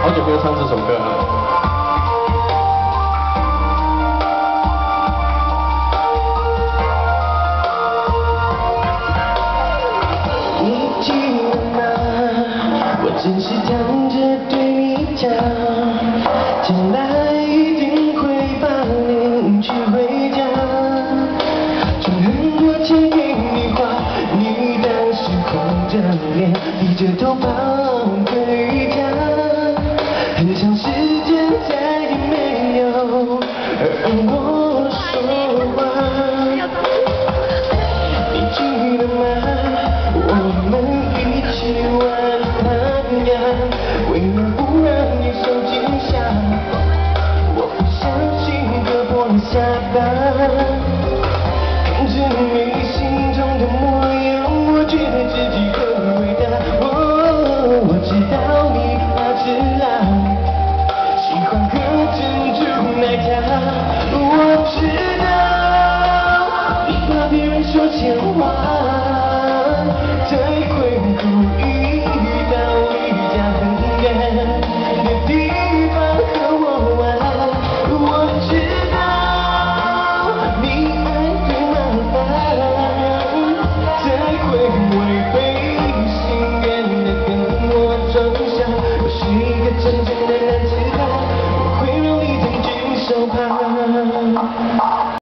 好久没有唱这首歌了。你记得吗？我真是躺着对你讲，将来一定会把你娶回家。从很多钱给你花，你当时红着脸，低着头跑，很长时间再也没有和我说话。你记得吗？我们一起玩攀岩，为了不让你受惊吓，我不小心割破了下巴。